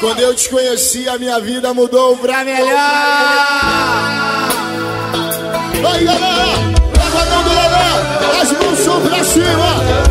Quando eu te conheci, a minha vida mudou pra melhor. Vai, galera! As mãos são pra cima!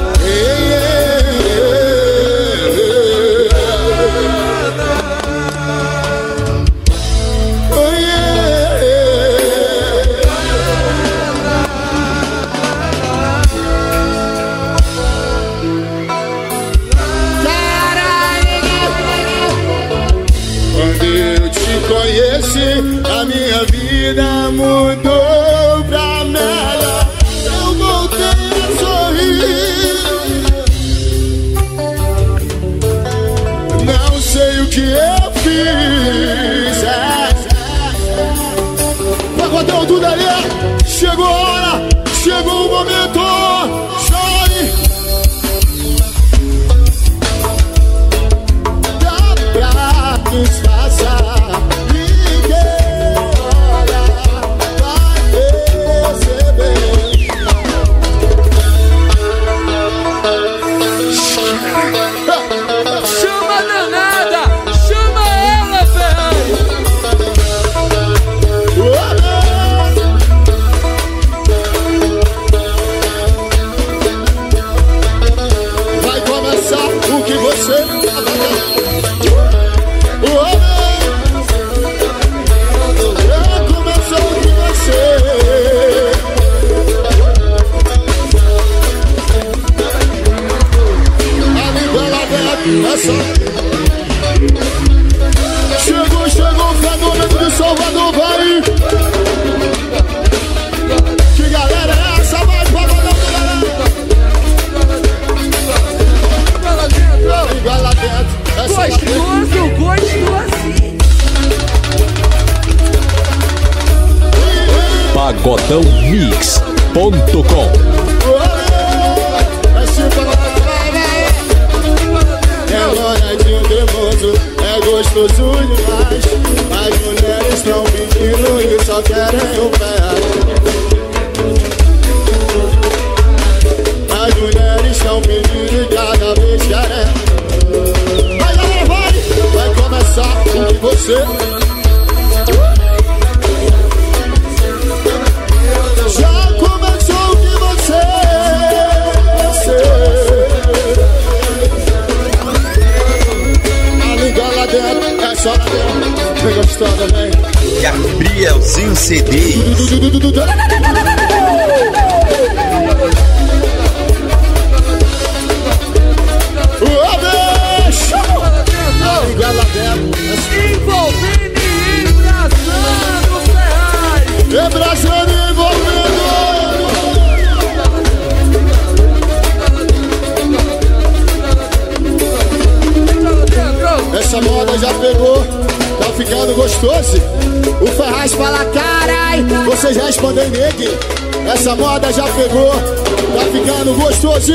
Essa moda já pegou, tá ficando gostoso.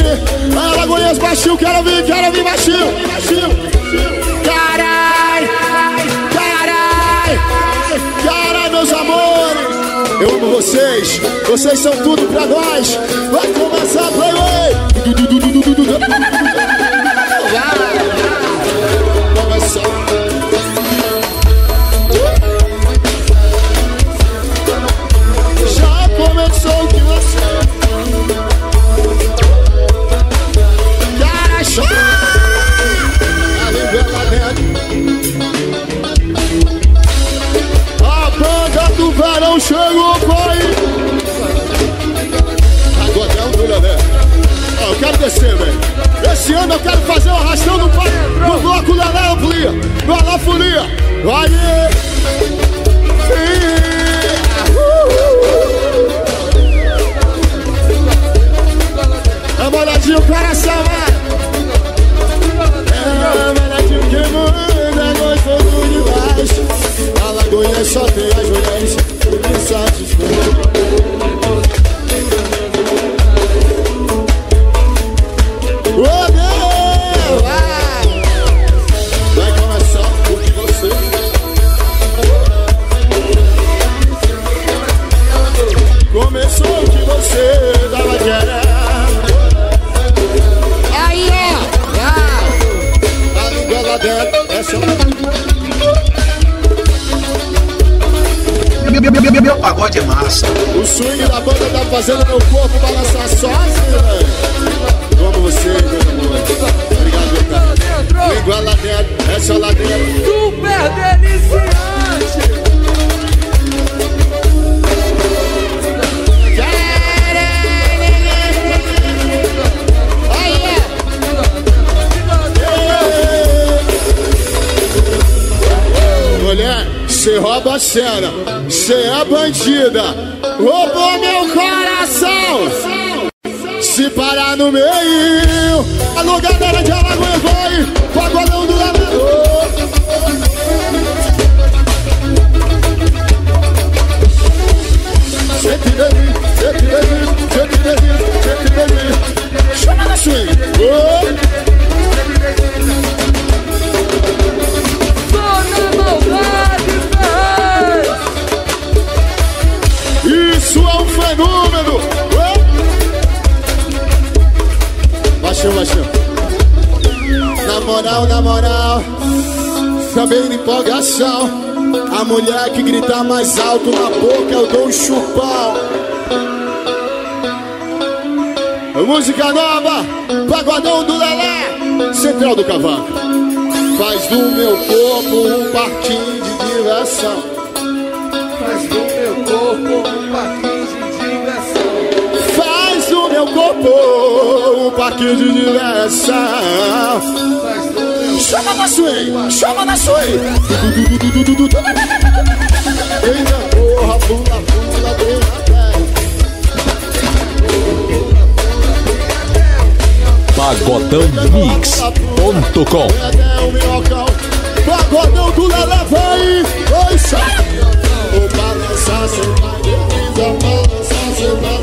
Alagoinhas baixinho, quero vir, quero vir baixinho. Carai, carai, carai, meus amores. Eu amo vocês, vocês são tudo pra nós. Vai começar a playway. Descer, velho esse ano eu quero fazer o arrastão pa- no bloco Lelé Amplia, no Alá Folia. Aí! É molhadinho coração, vai! É molhadinho que manda, é gostoso demais. A Lagoinha só tem as mulheres que Meu, meu, meu, meu, meu pagode é massa. O swing da banda tá fazendo meu corpo balançar sozinho, velho. Eu amo vocês, meus amores. Obrigado, meu cara. Língua lá dentro, essa lá dentro. Super deliciante! Cê rouba a cena, cê é bandida, roubou meu coração. Se parar no meio, alô galera de Alagoas, vai, pagodão do lado. Sente dele, sente dele, sente dele, sente dele. Chama na swing. Oh. Na moral, na moral, também na empolgação. A mulher que grita mais alto na boca eu dou um chupão. Música nova, pagodão do Lelé, Central do Cavaco. Faz do meu corpo um parquinho de diversão. Faz do meu corpo um parquinho de diversão. Faz do meu corpo um parque de diversão. Chama na swing, chama na swing. Eita porra, pula, pula, pula, pagodãomix.com. Pagodão do Lelé, vai. Oi, chama. O balançar sem vai, precisa balançar sem vai.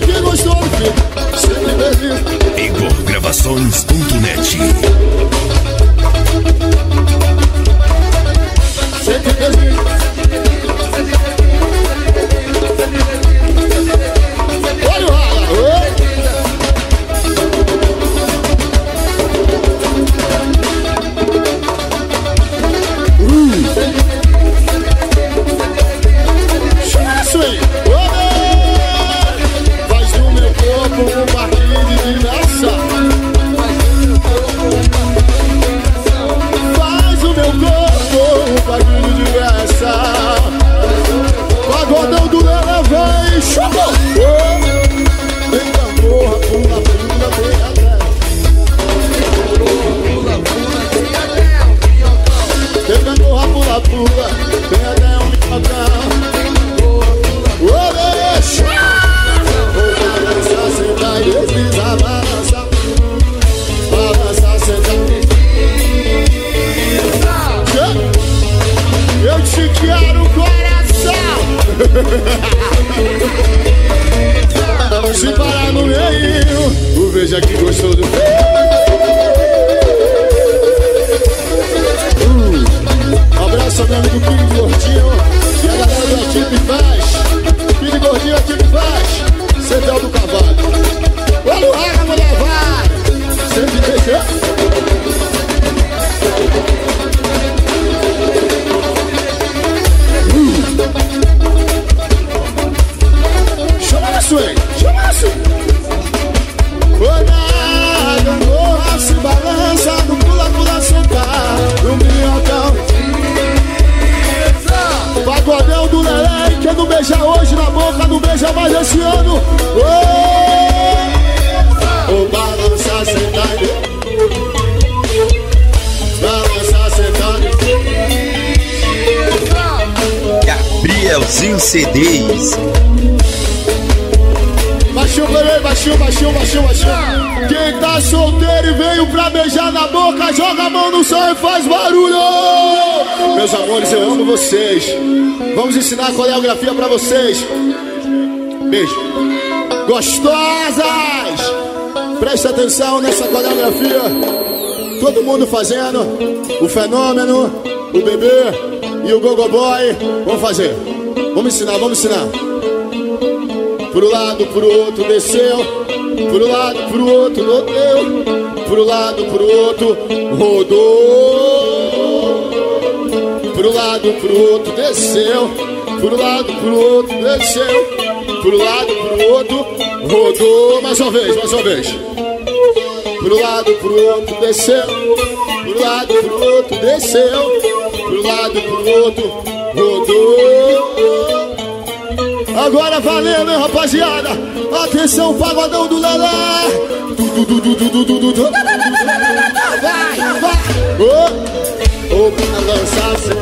Que gostou filme. Sempre bem Igorgravações.net Sempre bem fazendo. O fenômeno, o bebê e o gogo boy. Vamos fazer. Vamos ensinar, vamos ensinar. Pro lado, pro outro, desceu, pro lado, pro outro, rodeu, pro lado, pro outro, rodou, pro lado, pro outro, desceu, pro lado, pro outro, desceu, pro lado, pro outro, rodou, mais uma vez, mais uma vez, pro lado, pro outro, desceu, lado pro outro, desceu, pro lado pro outro, rodou. Agora valendo, hein, rapaziada? Atenção, pagodão do Lelé! Vai, vai! Ô, oh, oh, pra dançar, cê?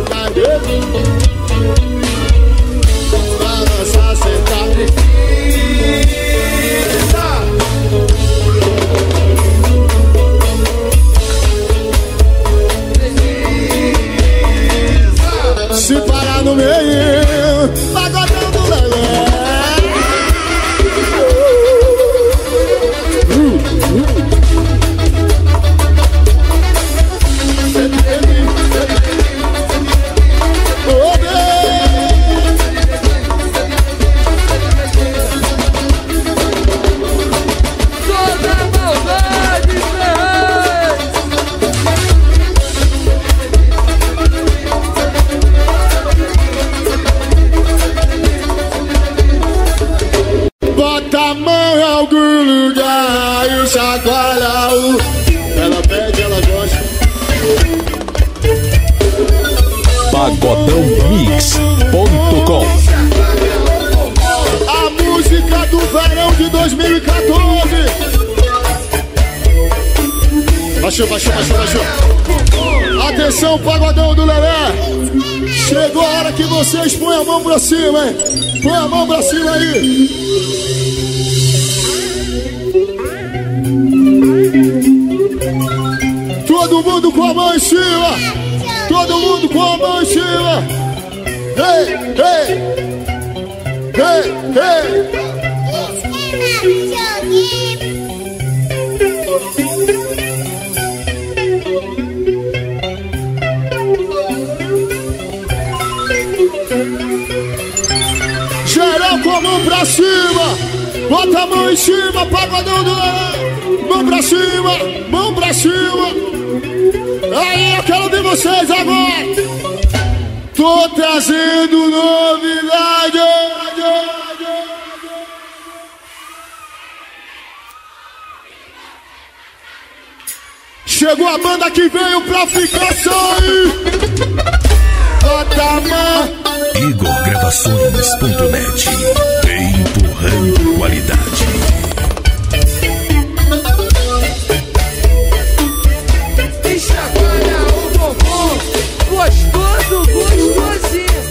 No meio, Atenção, pagodão do Lelé. Chegou a hora que vocês põem a mão pra cima, hein? Põe a mão pra cima aí. Todo mundo com a mão em cima. Todo mundo com a mão em cima. Ei, ei. Ei, ei. A mão pra cima. Bota a mão em cima, pagodão do Lelé. Mão pra cima, mão pra cima. Aí, eu quero ver vocês agora. Tô trazendo novidade. Chegou a banda que veio pra ficar só aí. Igor Igorgravações.net Empurrando qualidade. Deixa agora o bombom gostoso, gostosinho.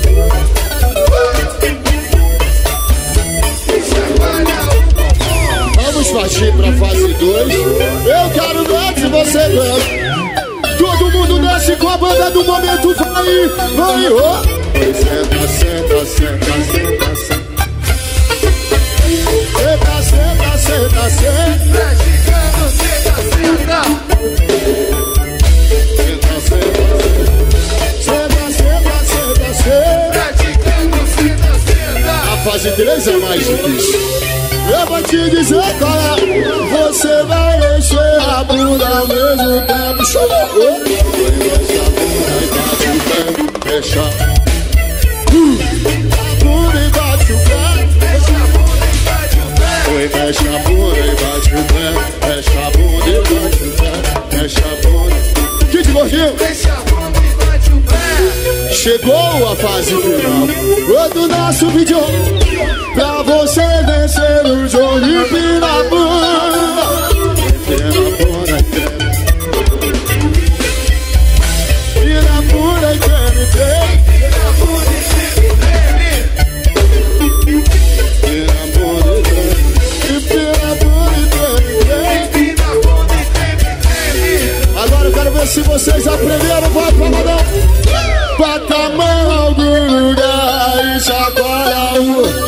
Deixa agora o bombom. Vamos partir pra fase 2. Eu quero dois e você não. Mundo desce com a banda do momento. Vai, vai, ó. Senta, senta, senta, senta, senta. Senta, senta, senta, senta. Praticando senta, senta. Senta, senta, senta, senta, senta, senta. Praticando senta, senta. A fase 3 é mais difícil. Eu vou te dizer qual é. Você vai encher a bunda ao mesmo tempo. Chorou. Fecha. Bunda e bate o pé. Oi, fecha a bunda e bate o pé. Fecha a bunda e bate o pé. Fecha a bunda. Kid Gordinho. Fecha a bunda. Chegou a fase final. Do nosso vídeo Pra você vencer o jogo e creme trem Fecha a bunda e creme Pirapuna e creme trem Empina a bunda e treme. Agora eu quero ver se vocês aprenderam. Vai pra mão Bota a mão lugar E chacoalha o!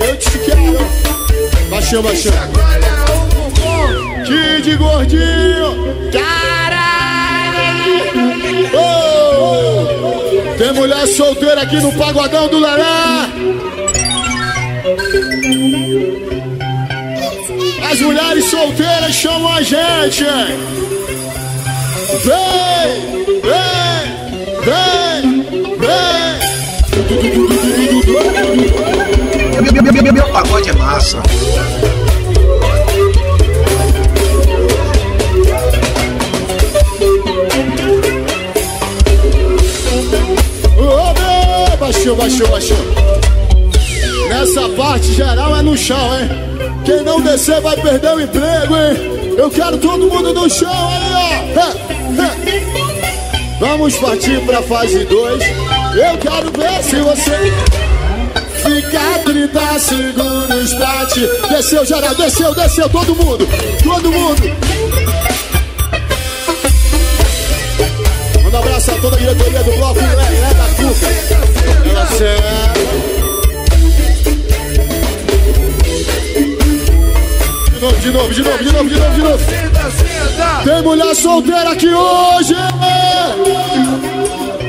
Eu te quero. Baixinho, baixinho. Bumbum. Kid gordinho. Caralho! Solteira aqui no Pagodão do Lará. As mulheres solteiras chamam a gente. Vem! Vem! Vem! Vem! Meu, meu, meu, meu pagode é massa. Baixou, baixou, baixou. Nessa parte geral é no chão, hein? Quem não descer vai perder o emprego, hein? Eu quero todo mundo no chão aí, ó. Vamos partir pra fase 2. Eu quero ver se você fica 30 segundos pra te. Desceu, geral, desceu, desceu, todo mundo, todo mundo. Manda um abraço a toda a diretoria do bloco Lelé da Cuca. De novo, de novo, de novo, de novo, de novo. Tem mulher solteira aqui hoje!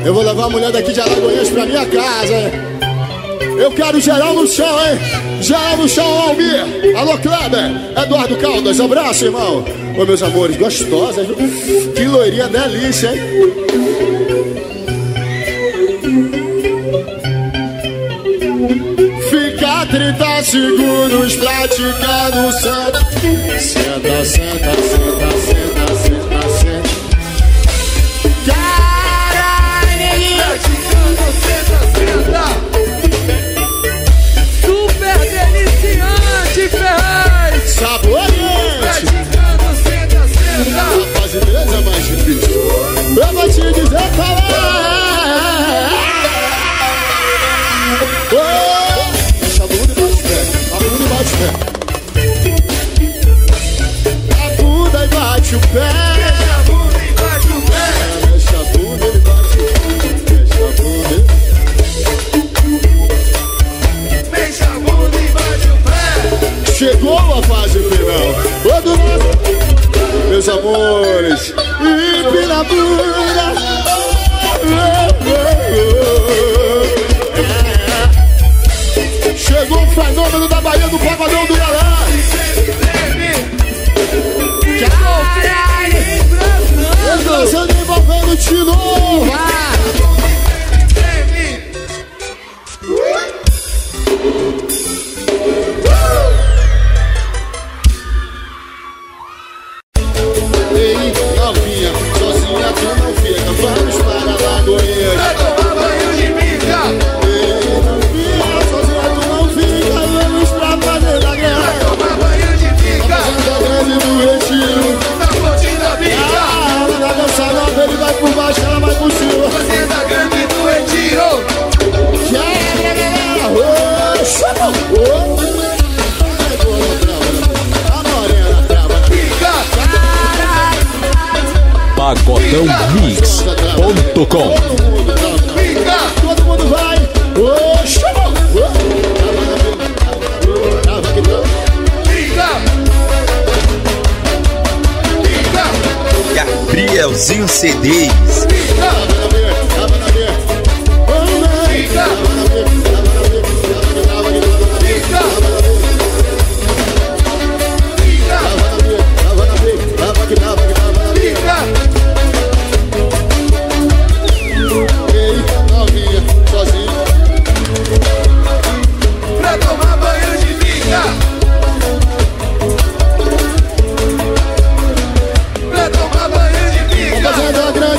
Eu vou levar a mulher daqui de Alagoinhas pra minha casa, hein? Eu quero geral no chão, hein? Geral no chão, Almir! Alô, Kleber! Eduardo Caldas, abraço, irmão! Ô, meus amores, gostosas? Que loirinha delícia, hein? 30 segundos praticando. Senta, senta, senta, senta, senta,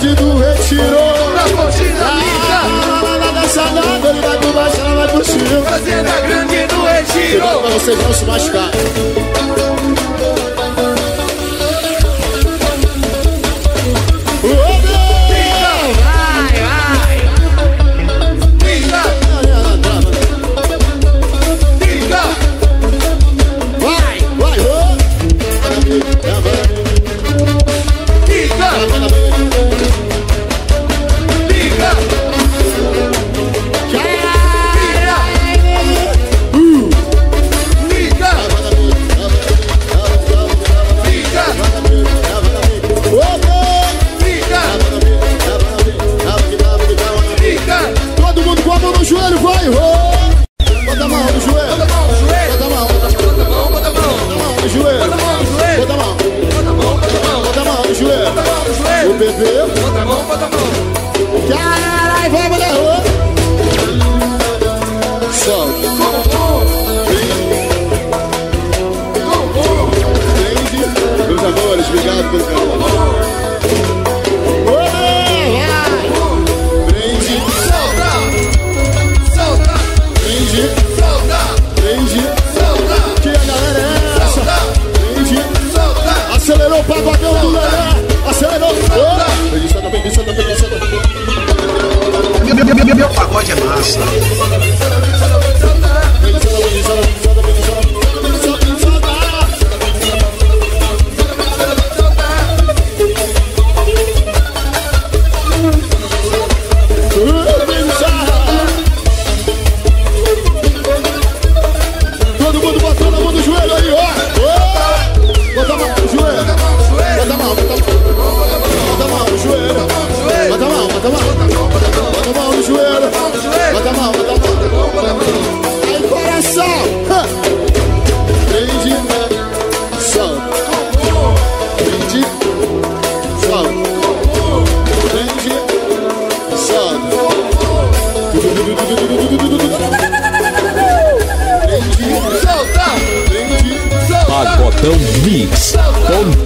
bandido retirou. Na coxinha ah, linda. Na dançada, ele vai pro baixo, ela vai pro chão Fazenda grande do retirou Pra você não se machucar.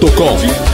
Esporte.com.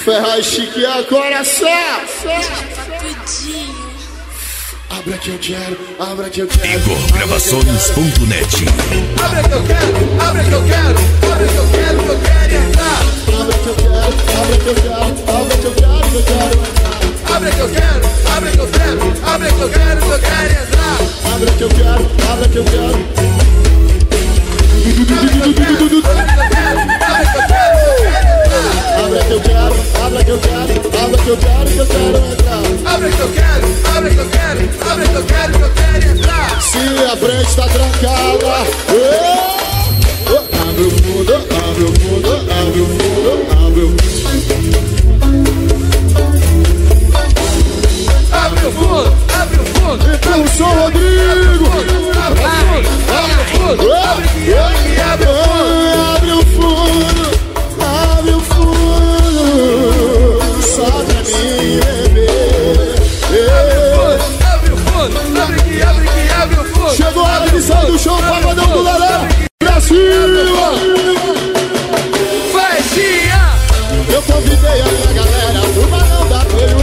O Ferraz chique é coração. Abra que eu quero, abra que eu quero. Igorgravações.net Abre que eu quero, abre que eu quero, abre que eu quero, que eu quero entrar. Abra que eu quero, abra que eu quero, abra que eu quero, que eu quero. Abre que eu quero, abre que eu quero, abre que eu quero, que eu quero entrar. Abra que eu quero, abra que eu quero. Abra que eu quero, abra que eu quero, abra que eu quero, que eu quero entrar. Abre que eu quero, abre que eu quero, abre que eu quero, que eu quero entrar. Se a frente tá trancada, oh, oh, abre o fundo, abre o fundo, abre o fundo, abre o Abre o fundo, abre o fundo. Então, sou Rodrigo. Abre o fundo, abre que abre que abre o fundo. Abre o fundo, do show, pagodão do Larão. Pra cima! Festinha, Eu convidei a minha galera pro balão da Coelho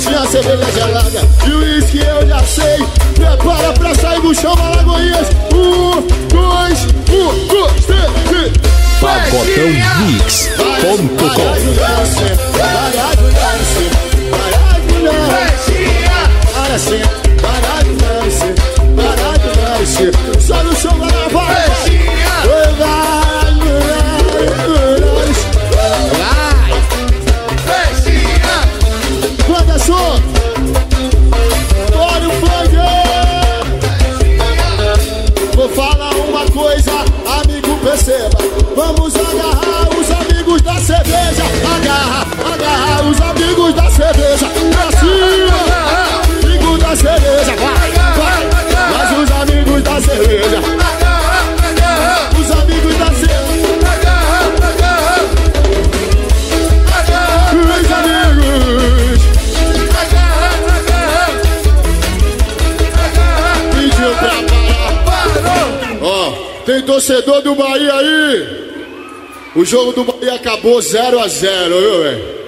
Tinha cerveja gelada e o uísque eu já sei Prepara pra sair do chão, Alagoinhas Um, dois, um, dois, três, três Pagodãomix.com festinha, torcedor do Bahia aí? O jogo do Bahia acabou 0 a 0 viu, velho?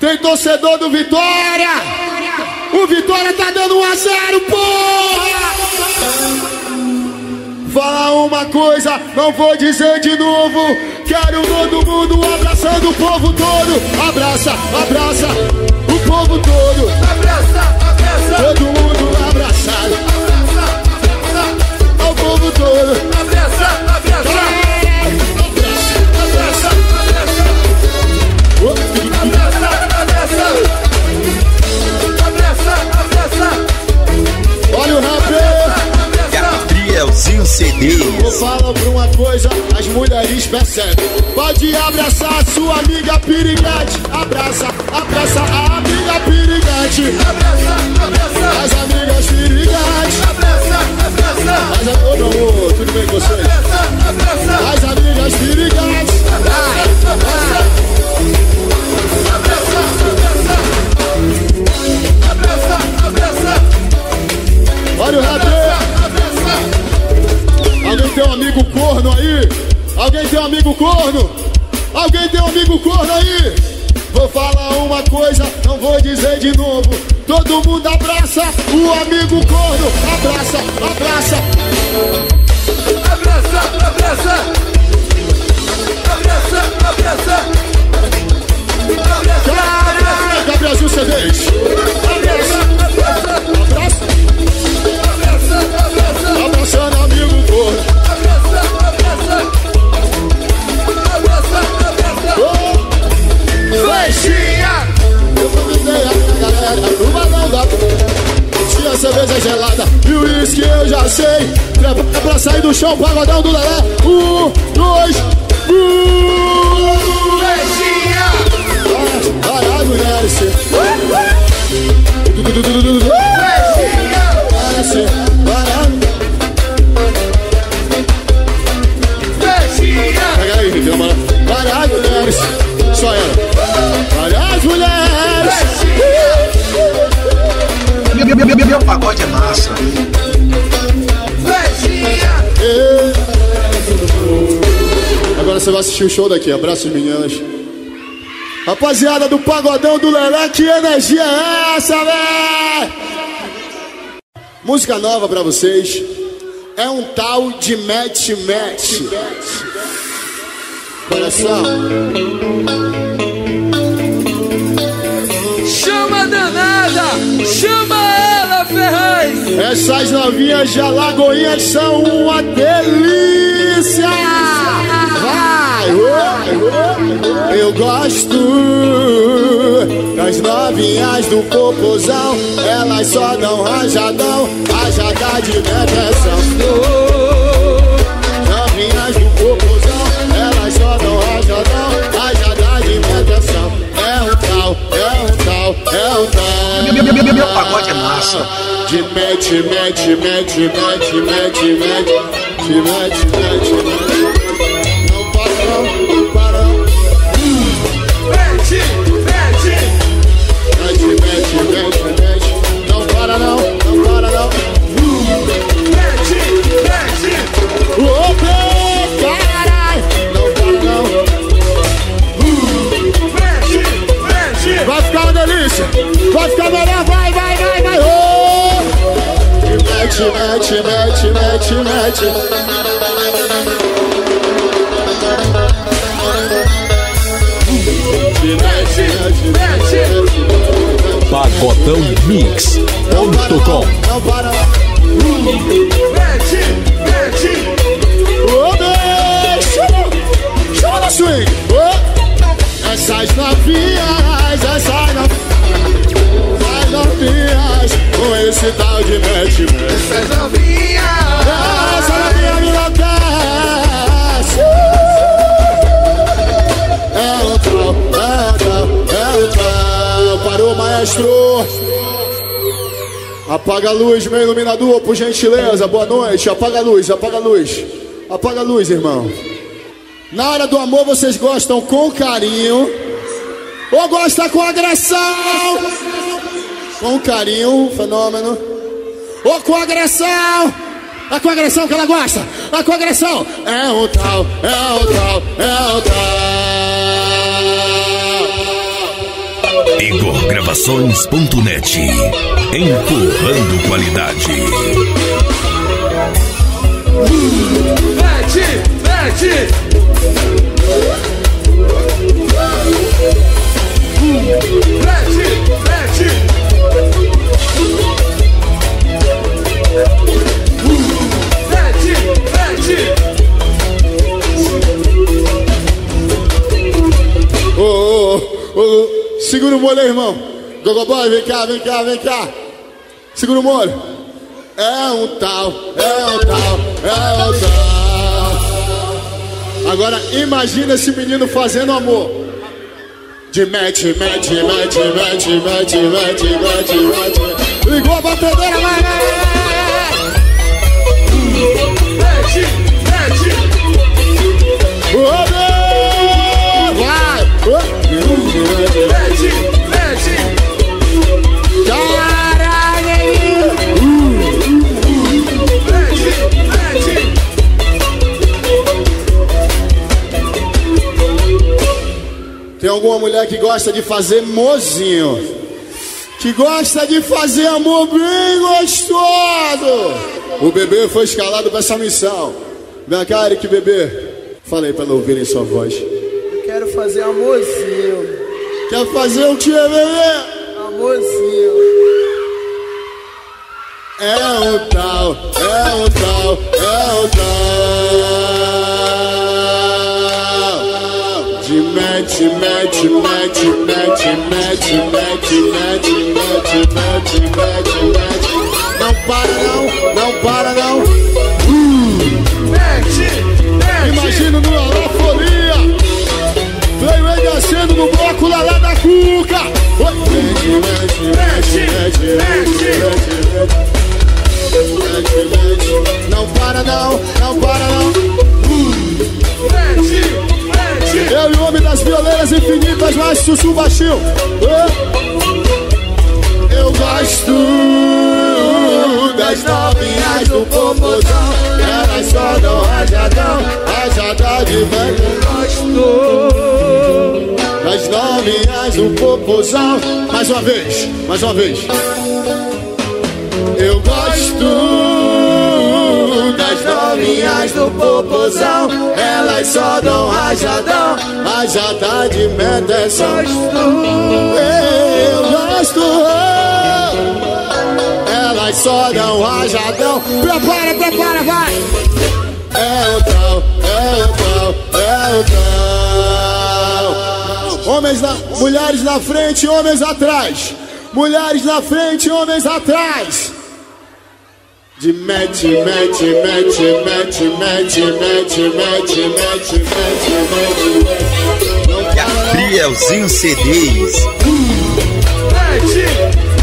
Tem torcedor do Vitória? O Vitória tá dando 1 a 0 porra! Fala uma coisa, não vou dizer de novo. Quero todo mundo abraçando o povo todo. Abraça, abraça o povo todo. Abraça, abraça, Todo mundo abraçado povo todo. abraça, abraça. Abraça, abraça, abraça. Abraça, falo pra uma coisa, as mulheres percebem. Pode abraçar a sua amiga piriguete. Abraça, abraça a amiga piriguete. abraça, abraça. As amigas. Abraça, abraça, As am... Ô, não, ô, tudo bem com vocês? As amigas abraça, Olha o rap! Alguém tem um amigo corno aí? Alguém tem um amigo corno? Alguém tem um amigo corno aí? Vou falar uma coisa, não vou dizer de novo. Todo mundo abraça o amigo corno. Abraça, abraça. abraça, abraça. Abraça, abraça. Abraça, Caraca, Brasil CDs. Abraça, abraça, cerveja gelada e o uísque eu já sei. Prepara pra sair do chão, pagodão do Lelé. Um, dois, um. Assistir o show daqui. Abraço, meninas. Rapaziada do Pagodão do Lelé, que energia é essa, véi? Música nova pra vocês. É um tal de match match. Coração. Chama a danada, chama ela, Ferraz. Essas novinhas de Alagoinhas são uma delícia! Eu gosto das novinhas do popozão, elas só dão rajadão, rajada de depressão. Novinhas do popozão, elas só dão rajadão, rajada de depressão. É um tal, é um tal, é um tal. Meu pagode é massa. De mete, mete, mete, mete, mete, mete, mete, mete, mete. Mete, mete, mete, mete, mete. Mete. pagodãomix.com Não para não. Mete, Apaga a luz, meu iluminador, por gentileza. Boa noite. Apaga a luz, apaga a luz. Apaga a luz, irmão. Na hora do amor, vocês gostam com carinho ou gostam com agressão? Com carinho, fenômeno. Ou com agressão? É com agressão que ela gosta? É com agressão? É o tal, é o tal, é o tal. igorgravações.net Empurrando qualidade Mete, mete. Mete, mete. Mete, mete. Ô, ô, ô, segura o molho aí, irmão. Gogoboy, vem cá, vem cá, vem cá. Segura o molho. É um tal, é um tal, é um tal. Agora imagina esse menino fazendo amor. De mete, mete, mete, mete, mete, mete, mete, mete. Ligou a batedeira, vai, Mete, mete. vai. Tem alguma mulher que gosta de fazer mozinho? Que gosta de fazer amor bem gostoso? O bebê foi escalado para essa missão. Vem cá, Eric, bebê. Falei para não ouvirem sua voz. Eu quero fazer amorzinho, Quer fazer o que, bebê? amorzinho. É o tal, é o tal, é o tal. Mete, mete, mete, mete, mete, mete, mete, mete, mete, mete, mete. Não para não, não para não. Mete, mete. Imagina no Alô Folia. Veio ele descendo no bloco lá, lá da cuca. Mete, mete. Mete, mete. Não para não, não para não. Eu das violeiras infinitas, mais sussu baixinho. Eu gosto das novinhas do popozão. Elas só dão rajadão, rajada de velho. Gostou. Das novinhas no popozão. Mais uma vez, mais uma vez. Eu gosto novinhas do popozão. Elas só dão rajadão, rajada de meta é só Eu gosto. Elas só dão rajadão. Prepara, prepara, vai. É o tal, é o tal, é o tal. Homens na, mulheres na frente, homens atrás. Mulheres na frente, homens atrás. De mete, mete, mete, mete, mete, mete, mete, mete, mete, mete. Gabrielzinho CDs. Mete,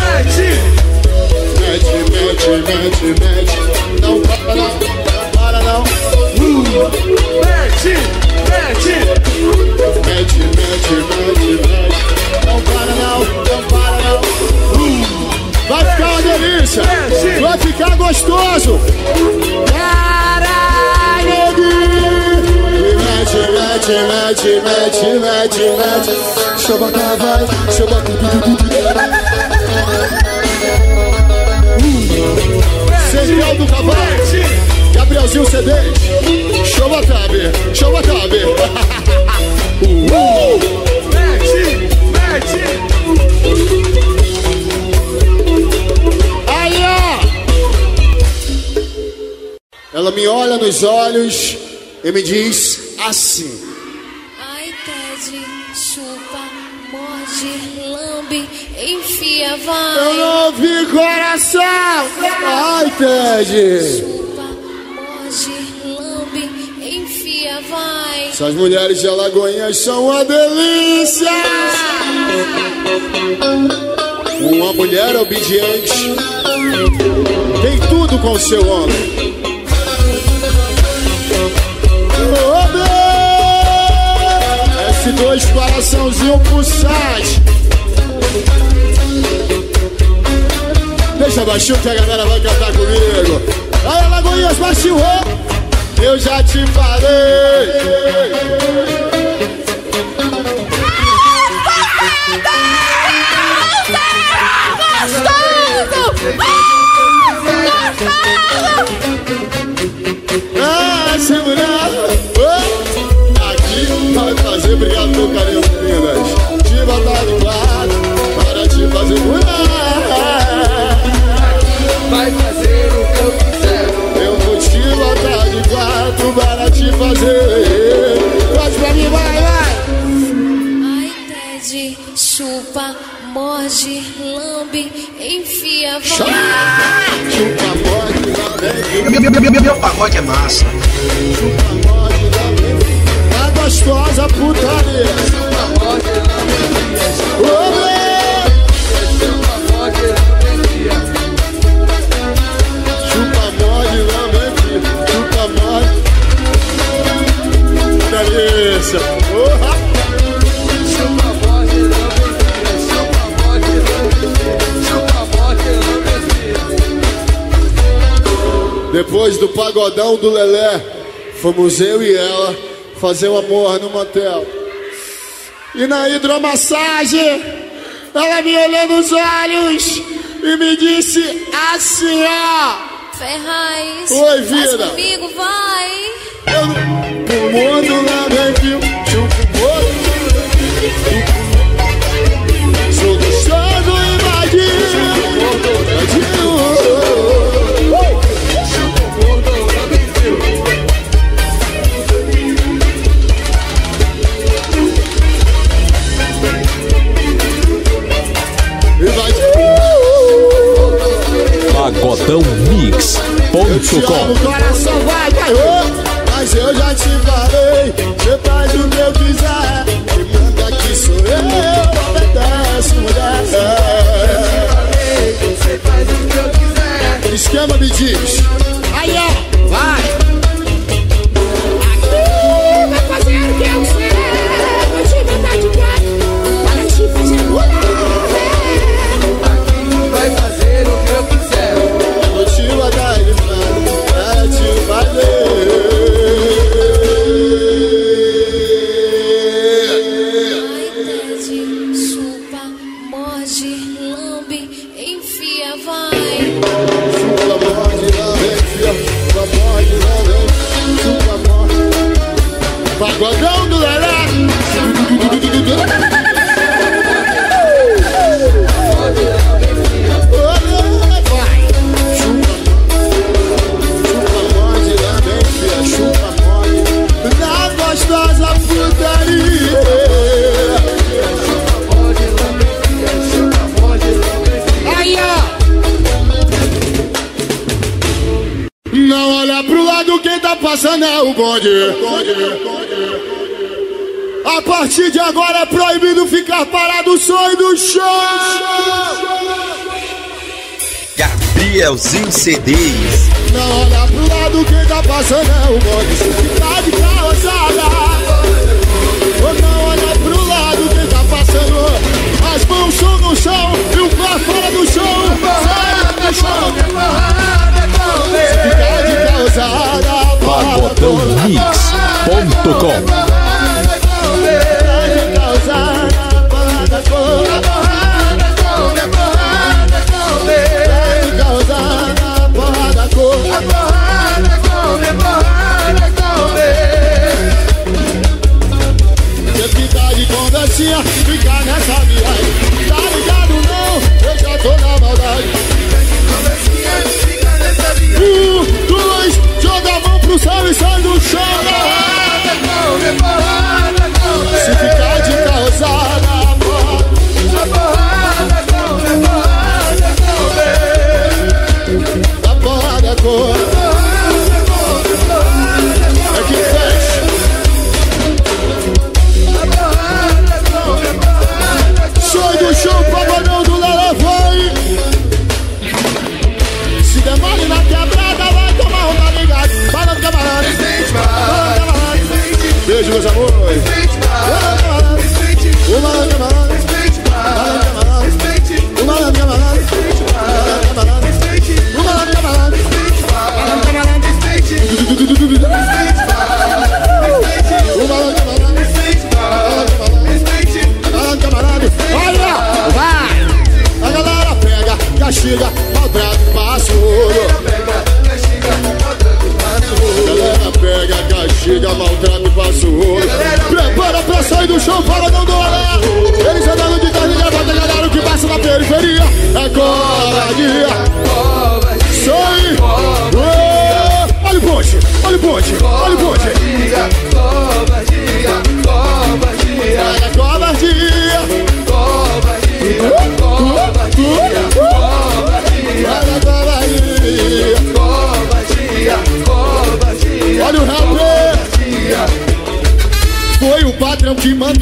mete. Mete, mete, mete, mete. Não para não, para não. Mete, ficar gostoso. Caralho, mete, mete, mete, mete, mete, mete. Chama cavalo, chama Central do Cavalo, Gabrielzinho CD, chama Tabe, chama Tabe. Me olha nos olhos e me diz assim. Ai, Ted, chupa, morde, lambe, enfia, Eu vai. não ouvi coração. Ai, Ted. Chupa, morde, lambe, enfia, vai. Essas mulheres de Alagoinhas são uma delícia. Uma mulher obediente tem tudo com o seu homem. S2 coraçãozinho pulsante. Deixa baixinho que a galera vai cantar comigo. Aí, Alagoinhas, baixinho. Eu já te falei. Ah, segurar. Oh, aqui vai fazer obrigado pelo carinho, meninas. Te botar de lado para te fazer mulher. Vai fazer o que eu quiser. Eu vou te botar de quatro para te fazer. Pode pra mim, vai, vai. Ai, Ted, chupa, morde, lambe, enfia, Chupa, vai. pode, também. Meu, meu, meu, meu, meu pagode é massa. Tá gostosa, putaria. Chupa mole, lambe, chupa mole. Delícia. Porra. Depois do pagodão do Lelé, fomos eu e ela fazer o amor no motel. E na hidromassagem, ela me olhou nos olhos e me disse assim, ó. Ferraz, Oi, faz vida. comigo, vai. Eu no mundo lá dentro, chupo Pagodão Mix. Eu te amo, o coração vai, vai, ô. Mas eu já te falei, você faz o que eu quiser. Quem manda aqui sou eu, obedece, mulher. Você faz o que eu quiser. Esquema me diz. Aí, ó, vai. É o bonde. A partir de agora é proibido ficar parado, sonho do chão. Gabrielzinho CDs. Não olha pro lado, quem tá passando é o bonde.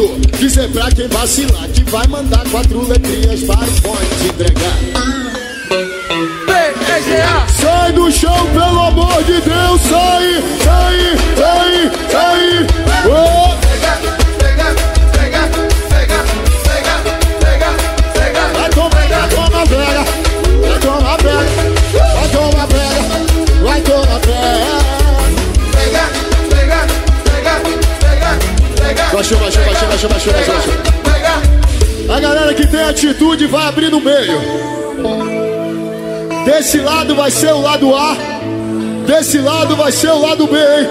Mandou dizer pra quem vacilar que vai mandar quatro letrinhas para o ponte entregar. PGA, Sai do chão, pelo amor de Deus, sai, sai, sai, sai. A galera que tem atitude vai abrir no meio. Desse lado vai ser o lado A. Desse lado vai ser o lado B, hein?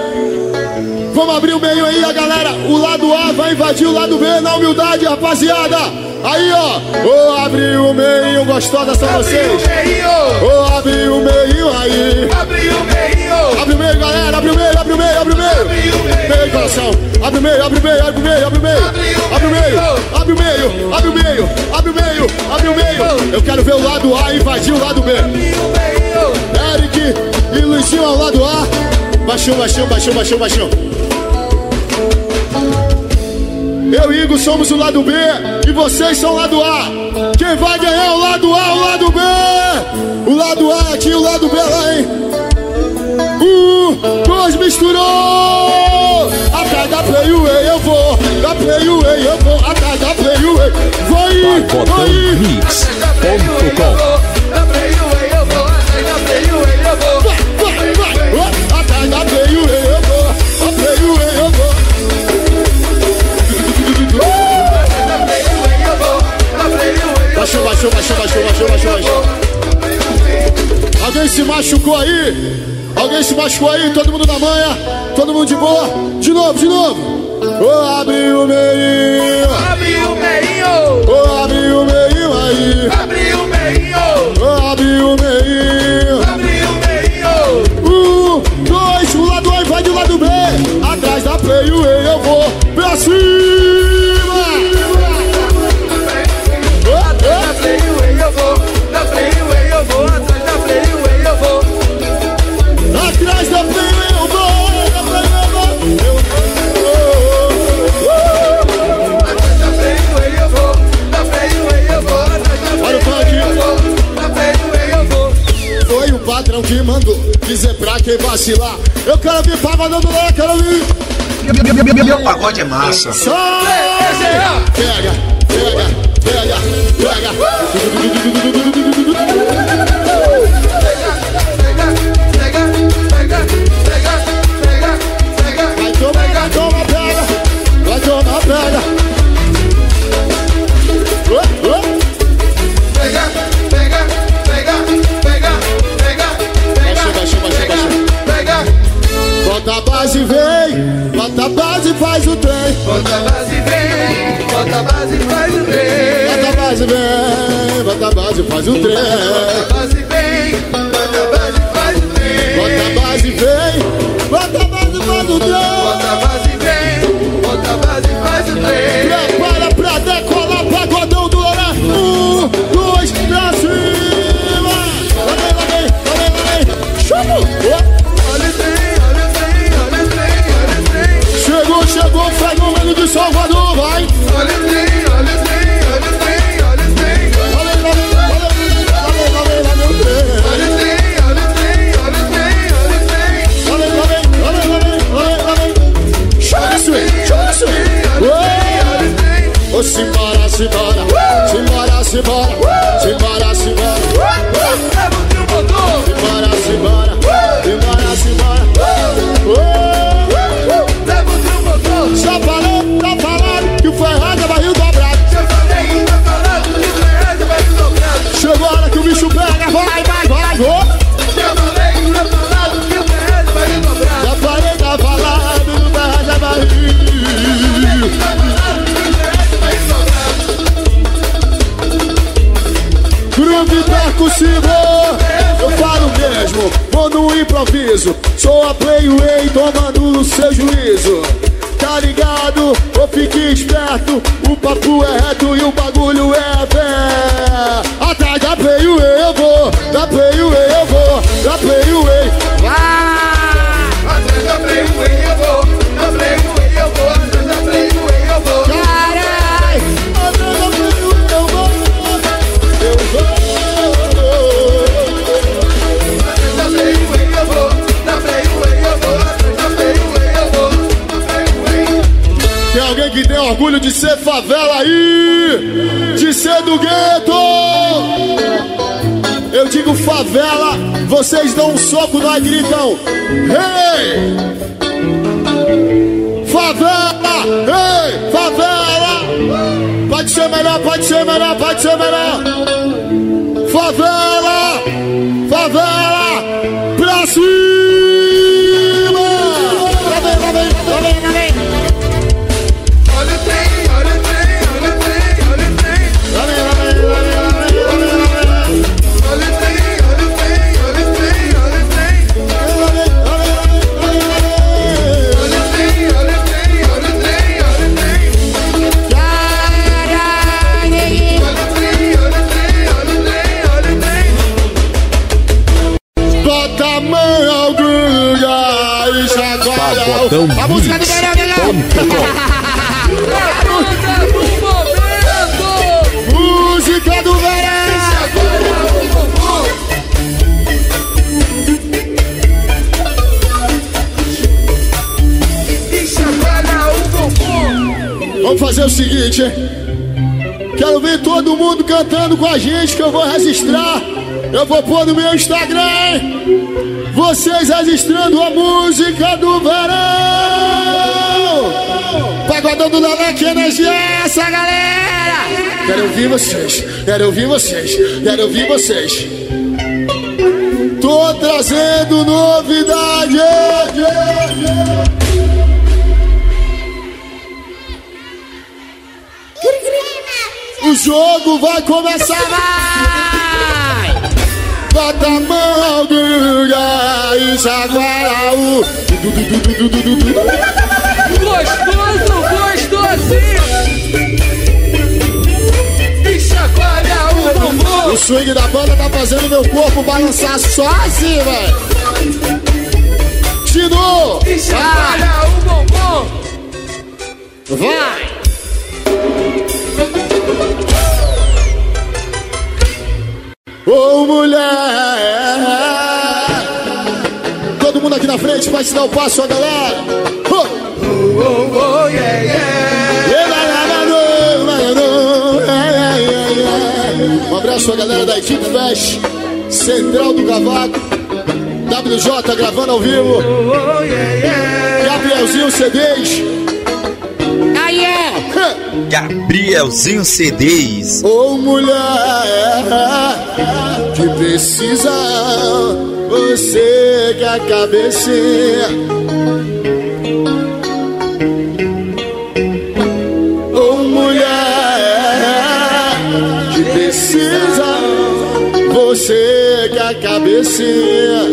Vamos abrir o meio aí, a galera. O lado A vai invadir o lado B na humildade, rapaziada. Aí, ó. Ô, abre o meio, gostosa são vocês. Ô, abre o meio aí. Meio, galera. Abre o meio, abre o meio, abre o meio. Meio, coração. Abre o meio, abre o meio, abre o meio, abre o meio. Abre o meio, abre o meio, abre o meio, abre o meio, abre o meio. Eu quero ver o lado A invadir o lado B. Eric e Luizinho ao lado A. Baixou, baixou, baixou, baixou, baixou. Eu e Igor somos o lado B e vocês são o lado A. Quem vai ganhar é o lado A, o lado B. O lado A aqui, o lado B lá, hein? Um, dois, misturou. Atrás da playway eu vou, da playway eu vou, atrás da playway. Vai, vai. Pagodãomix.com Vai, vai, vai. Ó, Atrás da playway eu vou, da playway eu vou. Baixou, baixou, baixou, baixou, baixou, baixou. Alguém se machucou aí? alguém se machucou aí? Todo mundo na manha? Todo mundo de boa? De novo, de novo. Oh, abre o meio, Abre o meio, Oh, abre o meio aí. Abre vacilar. Eu quero ver pagodando lá, quero ver. Meu, meu, meu, meu pagode é massa. Só pega, pega, pega, pega. Bota a base vem, bota a base faz o trem. Bota a base vem, bota a base faz o trem. sempre perco se. Eu falo mesmo, vou no improviso. Sou a playway tomando no seu juízo. Tá ligado? Ou fique esperto. O papo é reto e o bagulho é pé. Atrás da playway eu vou, da playway orgulho de ser favela aí, de ser do gueto. Eu digo favela, vocês dão um soco lá e gritam: Favela! Favela! Pode ser melhor, pode ser melhor, pode ser melhor! Favela! fazer o seguinte, hein? Quero ver todo mundo cantando com a gente que eu vou registrar. Eu vou pôr no meu Instagram, hein? Vocês registrando a música do verão. Pagodão do Lala, que energia é essa, galera? Quero ouvir vocês, quero ouvir vocês, quero ouvir vocês. Tô trazendo novidades. Jogo vai começar, vai! Bota a mão, gruda e chacoalha o... Gostoso, gostosinho. E chacoalha o bumbum. O swing da banda tá fazendo meu corpo balançar só assim, velho. Novo! E Vai! chacoalha o bumbum. Vai! Ô mulher! Todo mundo aqui na frente vai te dar o passo, a galera! Oh! Oh, yeah, yeah. Um abraço pra galera da equipe Fest, Central do Cavaco, WJ gravando ao vivo, Oh, yeah, yeah. Gabrielzinho CDs. Aí é. Gabrielzinho CDs. Ô mulher que precisa, você que é a cabecinha. Ô mulher que precisa, você que é a cabecinha.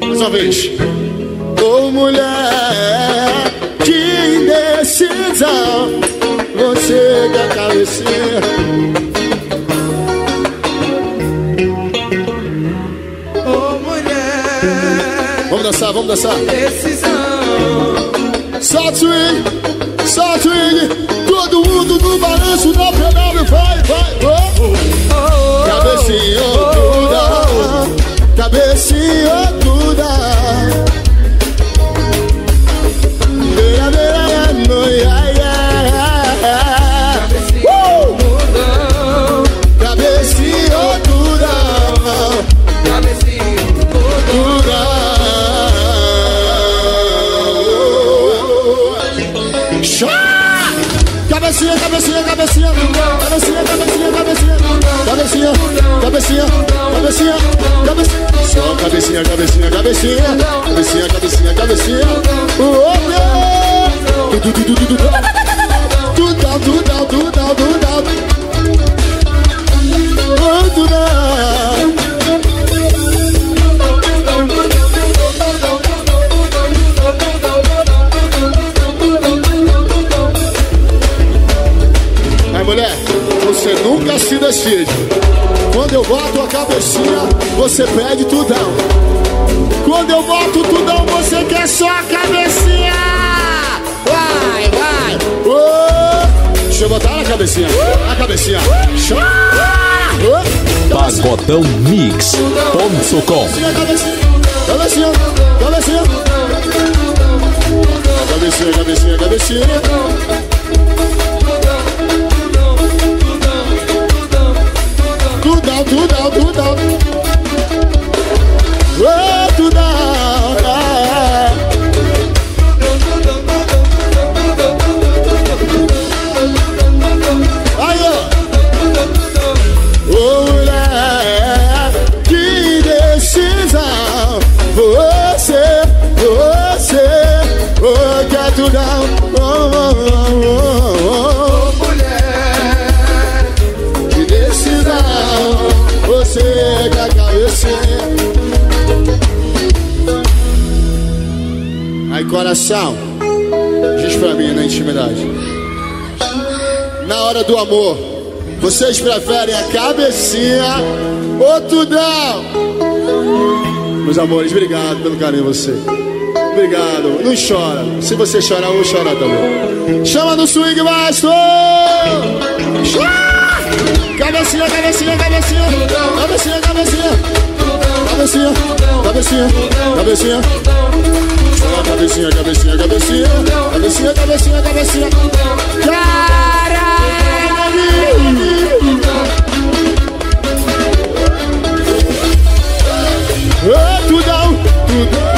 Mais uma vez. coração você quer carecer. Oh mulher, vamos dançar, vamos dançar. Decisão. Só swing, só swing. Todo mundo no balanço da pedal vai, vai, vai. Oh. oh, oh. Cabecinho, oh, oh, oh. cabecinho. Cabecinha, cabecinha, cartãomix.com. Cabecinha, cabecinha, cabecinha. Coração, diz pra mim na intimidade. Na hora do amor, vocês preferem a cabecinha ou tudão? Meus amores, obrigado pelo carinho de você. Obrigado. Não chora. Se você chorar, eu vou chorar também. Chama no swing, maestro! Cabecinha, cabecinha, cabecinha. Cabecinha, cabecinha. Cabecinha, cabecinha, cabecinha. Cabecinha, cabecinha, cabecinha. Cabecinha, cabecinha, cabecinha. Caralho! Ô, tudão, tudão.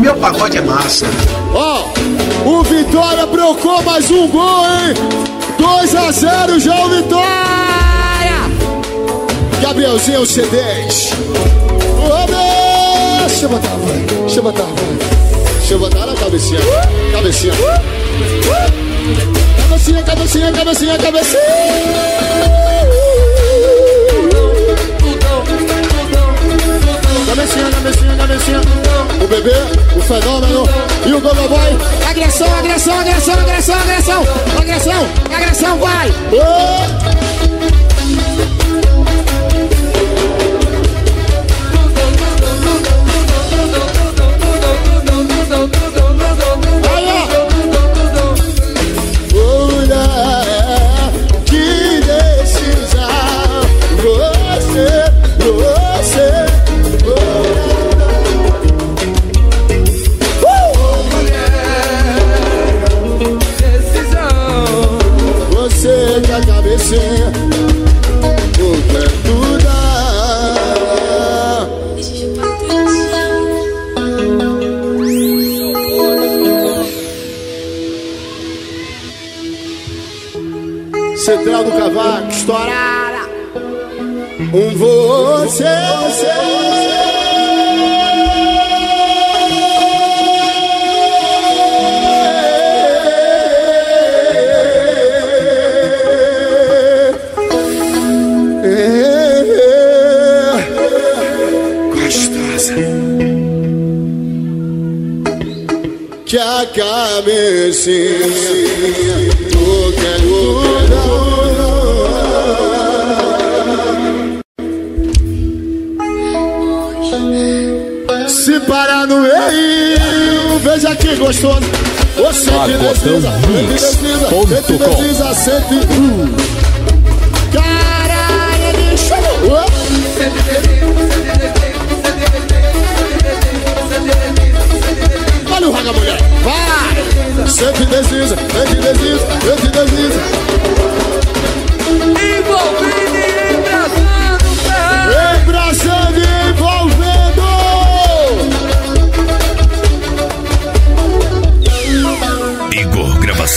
Meu, pagode é massa. Ó, o Vitória brocou mais um gol, hein? 2 a 0 já o Vitória! Gabrielzinho C10. Deixa eu botar, vai. Deixa eu botar, vai. Deixa eu botar na cabecinha. Cabecinha. Cabecinha, cabecinha, cabecinha, cabecinha. Cabecinha, cabecinha, cabecinha. O bebê, o fenômeno e o Gogo Boy. Agressão, agressão, agressão, agressão, agressão. Agressão, agressão, vai. Ô! Você, Gostosa. Que a cabecinha Se parar no meio, veja que gostoso. Você que Mix você que ponto você que desliza, sente. Uh. Caralho, bicho. Uh. Olha o raga mulher, vai! Sente desliza, sente desliza, sente desliza. Envolvendo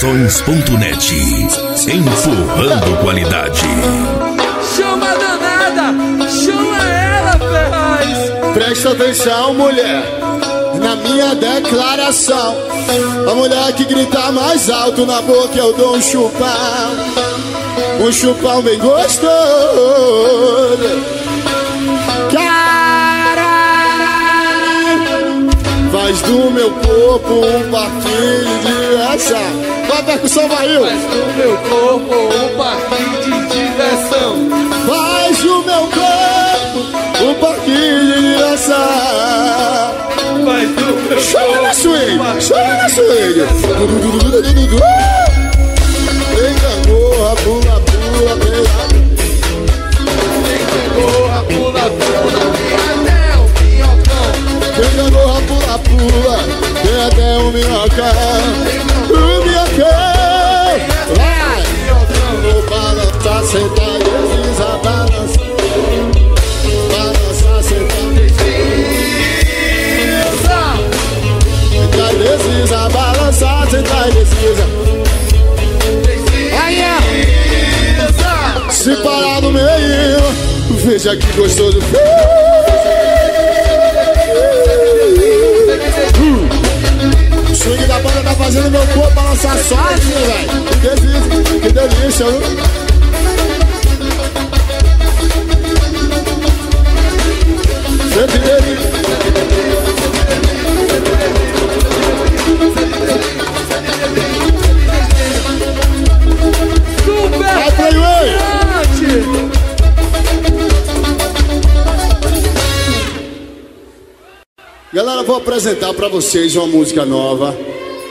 Igorgravações.net Empurrando qualidade. Chama a danada. Chama ela, Ferraz. Presta atenção, mulher, na minha declaração. A mulher que gritar mais alto na boca eu dou um chupão. Um chupão bem gostoso. Caralho! Faz do meu corpo um parquinho essa. Qual a percussão, Barril? Faz do meu corpo um parquinho de diversão. Faz do meu corpo um parquinho de diversão. Faz do meu Chama na swing, chama na swing. Vem gangorra, pula, pula, pula. Corra, pula, pula. Vem até o minhocão. Vem gangorra, pula, pula. Vem até o minhocão. Veja que gostoso. O swing da banda tá fazendo meu corpo balançar assim, velho. Que delícia, que delícia, viu? Sente delícia. Galera, vou apresentar pra vocês uma música nova.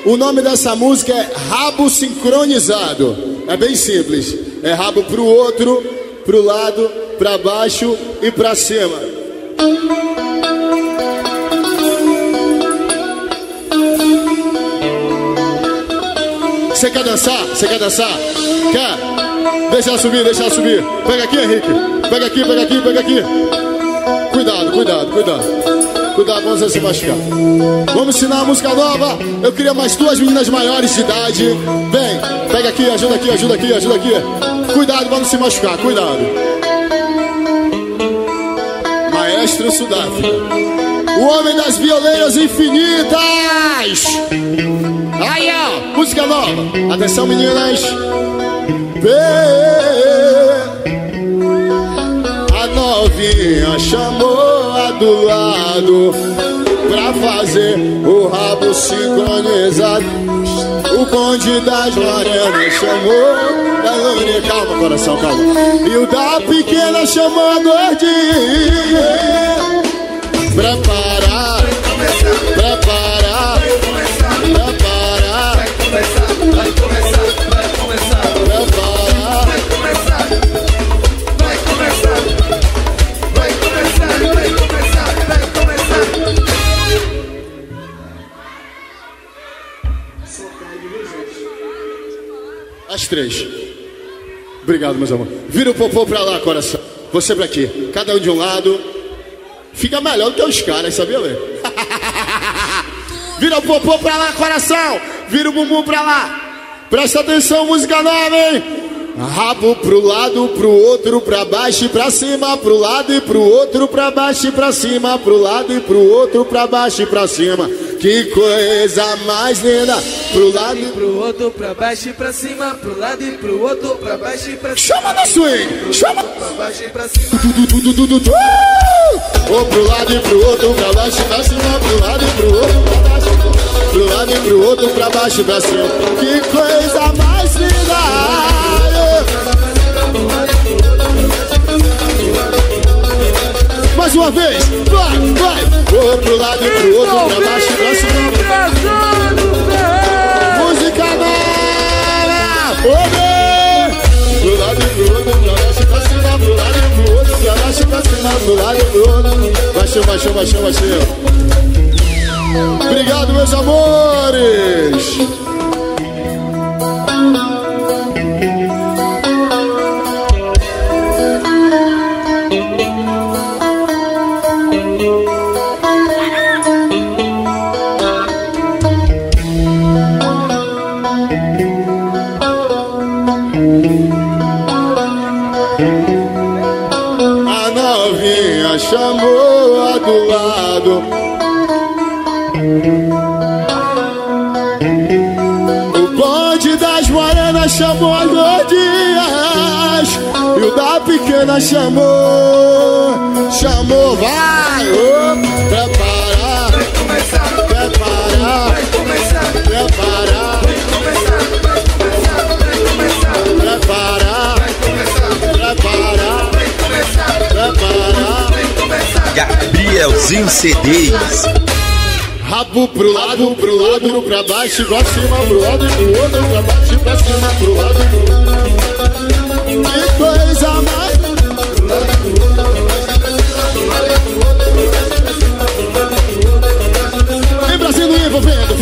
O nome dessa música é Rabo Sincronizado. É bem simples. É rabo pro outro, pro lado, pra baixo e pra cima. Você quer dançar? Você quer dançar? Quer? Deixa subir, deixa subir. Pega aqui, Henrique. Pega aqui, pega aqui, pega aqui. Cuidado, cuidado, cuidado. Cuidado, vamos se machucar. Vamos ensinar uma música nova. Eu queria mais duas meninas maiores de idade. Vem, pega aqui, ajuda aqui, ajuda aqui, ajuda aqui. Cuidado, vamos se machucar, cuidado. Maestro Sudáfrica. O homem das violeiras infinitas. Aí, ó, música nova. Atenção, meninas. Vê. Novinha chamou a do lado pra fazer o rabo sincronizado. O bonde das morenas chamou. Calma, coração, calma. E o da pequena chamou a gordinha. Prepara, três. Obrigado, meus amores. Vira o popô pra lá, coração. Você pra aqui. Cada um de um lado. Fica melhor do que os caras, sabia, velho? Vira o popô pra lá, coração. Vira o bumbum pra lá. Presta atenção, música nova, hein? Rabo pro lado, pro outro, pra baixo e pra cima, pro lado e pro outro, pra baixo e pra cima, pro lado e pro outro, pra baixo e pra cima. Que coisa mais linda, pro lado e Pro outro, pra baixo e pra cima, pro lado e pro outro, pra baixo e pra cima, Chama da swing, chama. pra baixo e pra cima. Ou pro lado e pro outro, pra baixo e pra cima, pro lado e pro outro, pra baixo. Pro lado e pro outro, pra baixo e pra cima. Que coisa mais linda! Mais uma vez, vai, vai! Ou pro lado e pro outro, pra baixo e pra cima. Música nova! Olê! Pro lado e pro outro, pra baixo pra cima, pro lado e pro outro, pra baixo pra cima, pro lado e pro outro. Baixou, baixou, baixou, baixou. Obrigado, meus amores! Pequena chamou. Chamou, vai! ô, prepara, Vai começar, prepara, vai começar, prepara, vai começar, vai começar, vai começar, prepara, prepara. Gabrielzinho CDs. Rabo pro lado, pro lado, pra baixo, pra cima, pro lado e pro outro, pra baixo, pra cima, pro lado pro outro. Que coisa mais.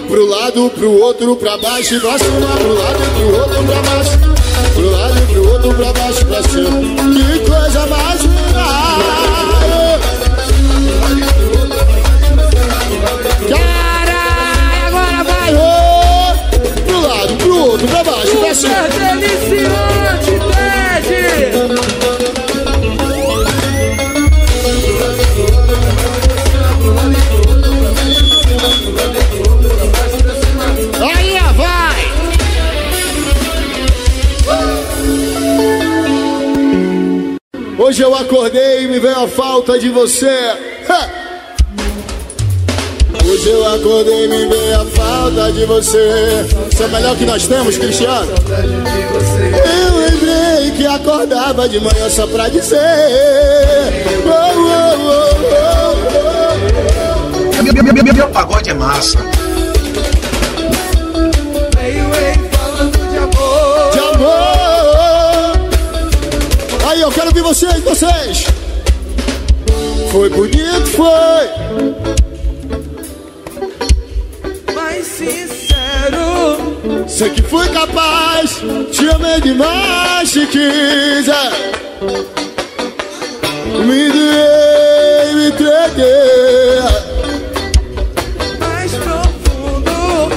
pro lado, pro outro, pra baixo pra cima, pro lado pro outro, pra baixo. Pro lado pro outro, pra baixo pra cima. Que coisa mais! Caralho, agora vai! Pro lado, pro outro, pra baixo, pra cima. Hoje eu acordei e me veio a falta de você. Hoje eu acordei e me veio a falta de você. Você é melhor que nós temos, Cristiano? Eu lembrei que acordava de manhã só pra dizer. Oh, oh, oh, oh, Meu pagode é massa. Eu quero ouvir vocês, vocês. Foi bonito, foi. mais sincero. Sei que fui capaz, te amei demais, te quis. é. Me doei, me entreguei. mais profundo.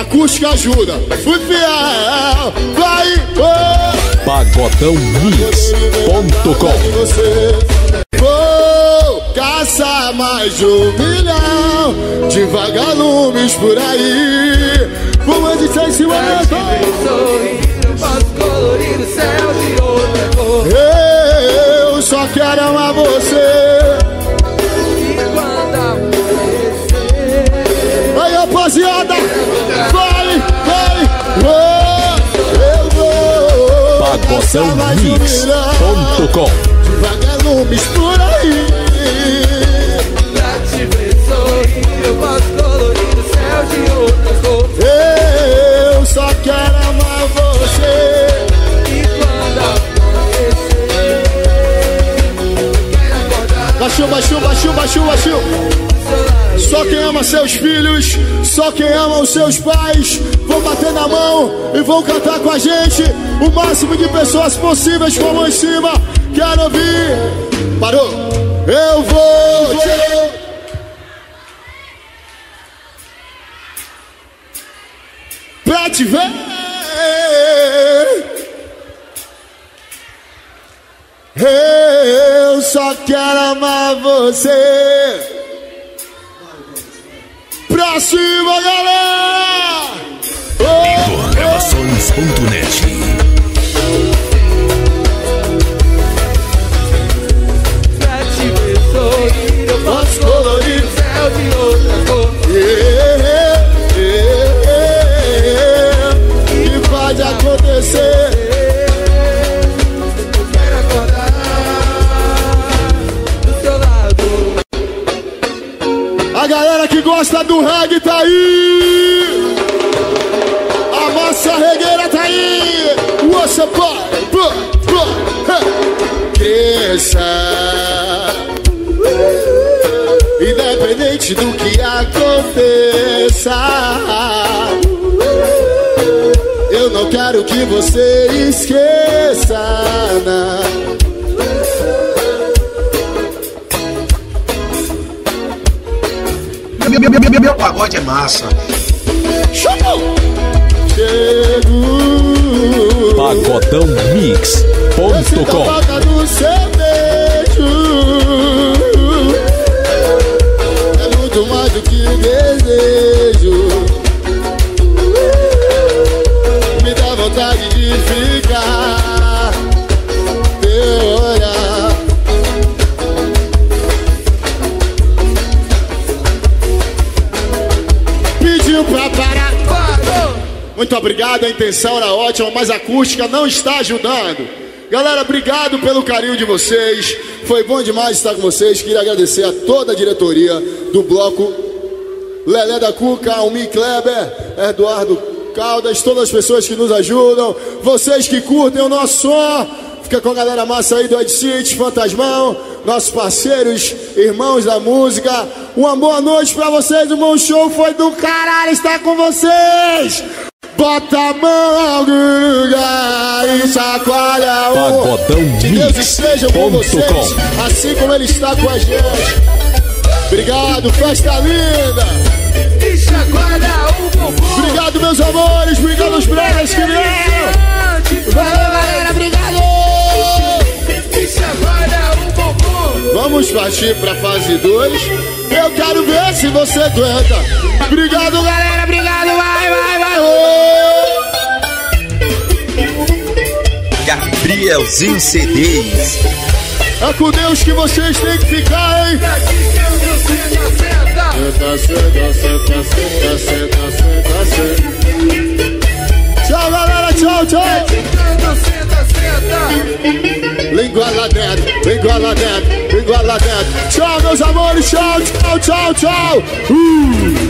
Acústica ajuda, fui fiel. Vai, oh. pagodãomix.com. Vou caçar mais de um milhão de vagalumes por aí. Fumando sem se aguentar. Sorrir, eu posso colorir o céu de outra cor. Eu só quero amar você. E quando amanhecer, Aí, rapaziada, vai, vou caçar mais de um milhão pagodãomix.com de vagalumes por aí. pra te ver sorrir, eu posso colorir o céu de outra cor. Eu só quero amar você. Baixou, baixou, baixou, baixou, baixou. Só quem ama seus filhos, só quem ama os seus pais, vão bater na mão e vão cantar com a gente. O máximo de pessoas possíveis com a mão em cima. Quero ouvir. Parou. Eu vou. te- Pra te ver. Quero amar você. Pra cima, galera! Oh, Gravações.net. gosta do reggae tá aí! A massa regueira tá aí! What's? Boy, boy, hey. Cresça! Independente do que aconteça, eu não quero que você esqueça. Não. Meu, meu, meu, meu, pagode é massa. Chamou! Chego! Eu sinto a pagodãomix.com obrigado, a intenção era ótima, mas a acústica não está ajudando. Galera, obrigado pelo carinho de vocês. Foi bom demais estar com vocês. Queria agradecer a toda a diretoria do bloco Lelé da Cuca, Almi Kleber, Eduardo Caldas, todas as pessoas que nos ajudam, vocês que curtem o nosso som. Fica com a galera massa aí do Ed City, Fantasmão, nossos parceiros, irmãos da música. Uma boa noite pra vocês, o bom show foi do caralho estar com vocês. Bota a mão algum lugar e chacoalha o Que Deus esteja com vocês, assim como Ele está com a gente. Obrigado, festa linda. E chacoalha o bumbum. Obrigado, meus amores. Obrigado aos brothers que vieram. Valeu, galera. Obrigado. Vamos partir pra fase 2. Eu quero ver se você aguenta. Obrigado, galera. Obrigado. Vai, vai, vai. Ô. Gabrielzinho CDs. É com Deus que vocês têm que ficar, hein? Daqui senta, senta. Senta, senta, senta, senta, senta, senta. Tchau, galera. Tchau, tchau dentro, língua lá dentro, língua lá dentro, língua lá dentro. Tchau, meus amores, tchau, tchau, tchau, tchau. Uh.